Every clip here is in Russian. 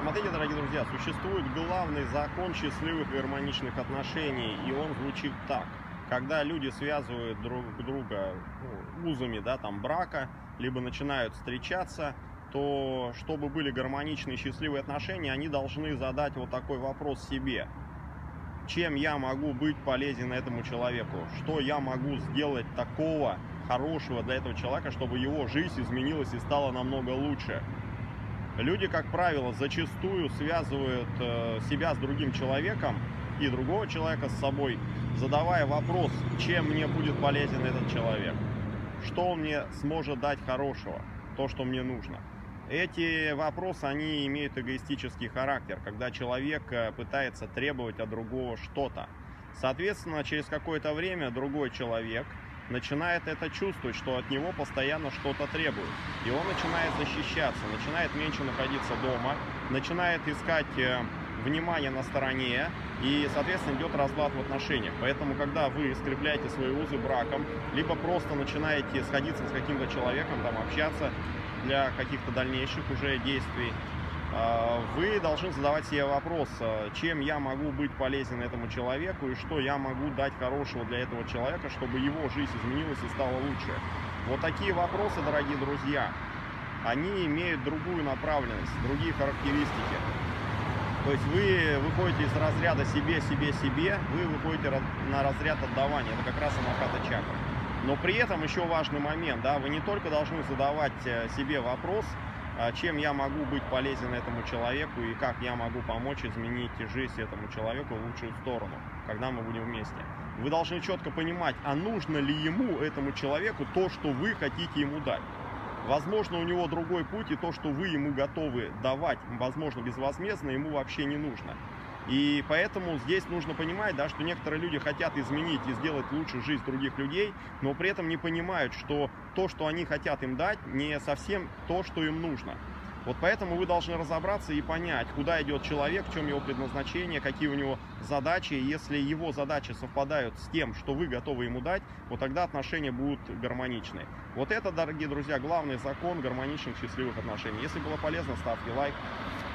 Смотрите, дорогие друзья, существует главный закон счастливых и гармоничных отношений, и он звучит так. Когда люди связывают друг друга ну, узами да, там, брака, либо начинают встречаться, то чтобы были гармоничные счастливые отношения, они должны задать вот такой вопрос себе. Чем я могу быть полезен этому человеку? Что я могу сделать такого хорошего для этого человека, чтобы его жизнь изменилась и стала намного лучше? Люди, как правило, зачастую связывают э, себя с другим человеком и другого человека с собой, задавая вопрос, чем мне будет полезен этот человек, что он мне сможет дать хорошего, то, что мне нужно. Эти вопросы, они имеют эгоистический характер, когда человек э, пытается требовать от другого что-то. Соответственно, через какое-то время другой человек – начинает это чувствовать, что от него постоянно что-то требуют. И он начинает защищаться, начинает меньше находиться дома, начинает искать э, внимание на стороне, и, соответственно, идет разлад в отношениях. Поэтому, когда вы скрепляете свои узы браком, либо просто начинаете сходиться с каким-то человеком, там, общаться для каких-то дальнейших уже действий, вы должны задавать себе вопрос, а, чем я могу быть полезен этому человеку и что я могу дать хорошего для этого человека, чтобы его жизнь изменилась и стала лучше. Вот такие вопросы, дорогие друзья, они имеют другую направленность, другие характеристики. То есть вы выходите из разряда себе, себе, себе, вы выходите на разряд отдавания. Это как раз анахата чакра. Но при этом еще важный момент, да, вы не только должны задавать э, себе вопрос, а чем я могу быть полезен этому человеку и как я могу помочь изменить жизнь этому человеку в лучшую сторону, когда мы будем вместе. Вы должны четко понимать, а нужно ли ему, этому человеку, то, что вы хотите ему дать. Возможно, у него другой путь, и то, что вы ему готовы давать, возможно, безвозмездно, ему вообще не нужно. И поэтому здесь нужно понимать, да, что некоторые люди хотят изменить и сделать лучше жизнь других людей, но при этом не понимают, что то, что они хотят им дать, не совсем то, что им нужно. Вот поэтому вы должны разобраться и понять, куда идет человек, в чем его предназначение, какие у него задачи. Если его задачи совпадают с тем, что вы готовы ему дать, вот тогда отношения будут гармоничны. Вот это, дорогие друзья, главный закон гармоничных счастливых отношений. Если было полезно, ставьте лайк.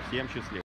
Всем счастливо.